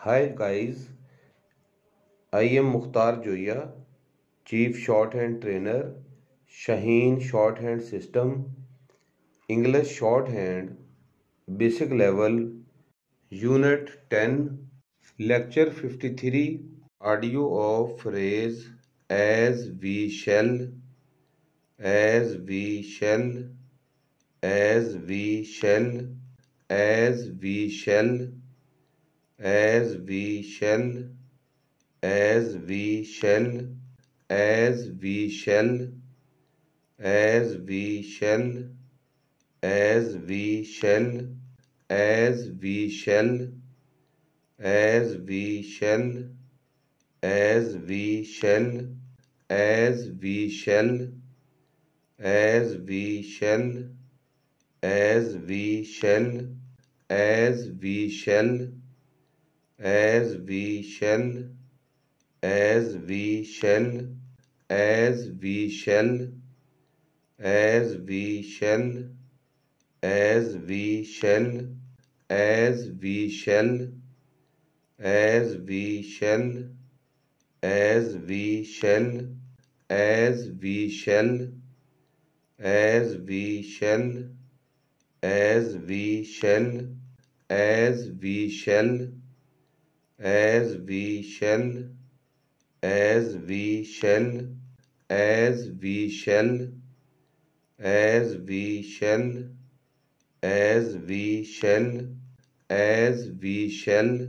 Hi guys, I am Mukhtar Zoya chief shorthand trainer, Shaheen shorthand system, English shorthand, basic level, unit ten, lecture fifty three, audio of rage as we shall, as we shall, as we shall, as we shall. As we shall as we shall as we shall as we shall as we shall as we shall as we shall as we shall as we shall as we shall as we shall as we shall as we shall as we shall as we shall as we shall as we shall as we shall as we shall as we shall as we shall as we shall as we shall as we shall as we shall as we shall as we shall as we shall as we shall as we shall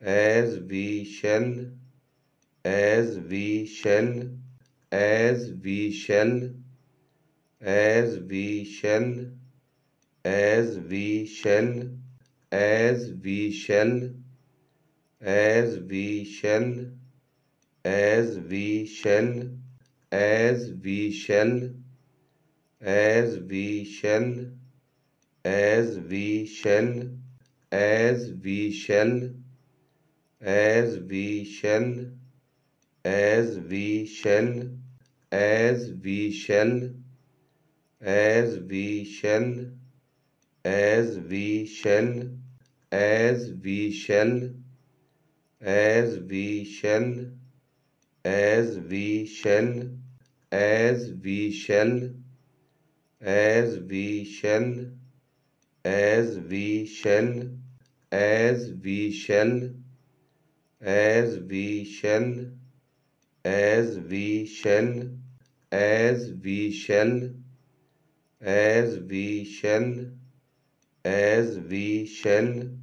as we shall as we shall as we shall as we shall as we shall as we shall as we shall as we shall as we shall as we shall as we shall as we shall as we shall as we shall as we shall as we shall as we shall as we shall as we shall as we shall as we shall as we shall as we shall as we shall as we shall as we shall as we shall as we shall as we shall